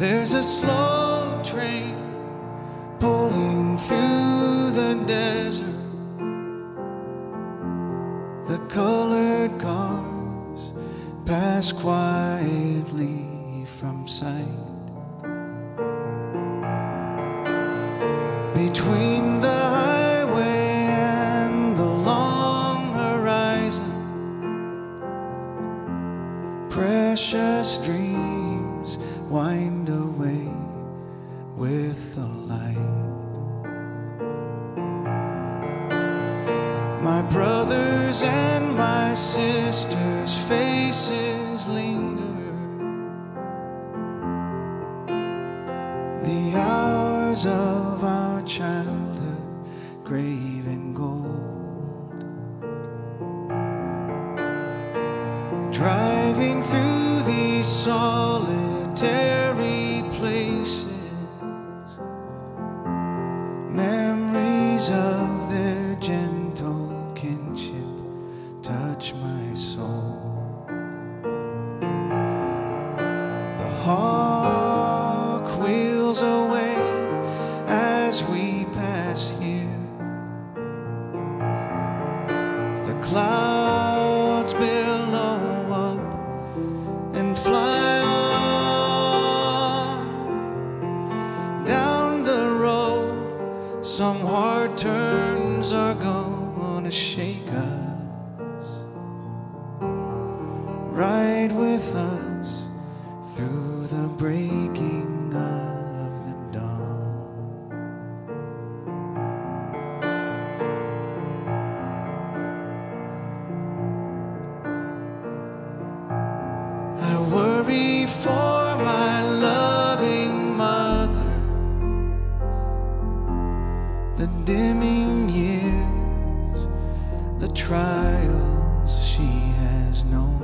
There's a slow train pulling through the desert. The colored cars pass quietly from sight. Between the highway and the long horizon, precious dreams wind away with the light. My brothers and my sisters' faces linger. The hours of our childhood grave in gold. Driving through these solitary places, memories of their gentle kinship touch my soul. The hawk wheels away as we pass here. The clouds Some hard turns are gonna shake us. Ride with us through the breaking trials she has known.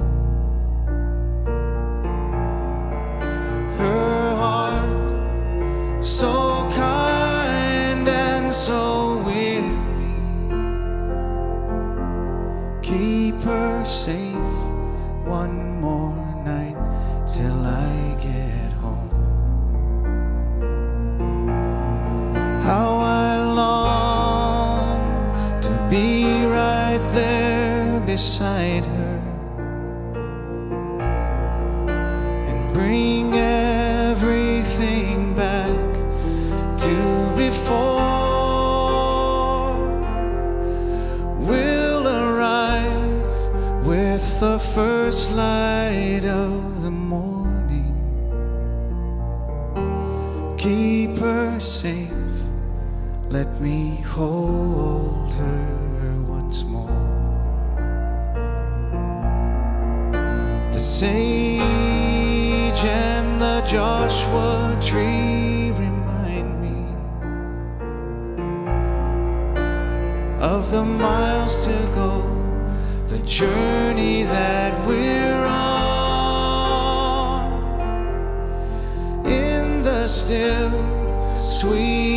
Her heart, so kind and so weary, keep her safe one more night till I get home. How I long to be beside her and bring everything back to before. We'll arrive with the first light of the morning. Keep her safe, let me hold her once more. The sage and the Joshua tree remind me of the miles to go, the journey that we're on. In the still, sweet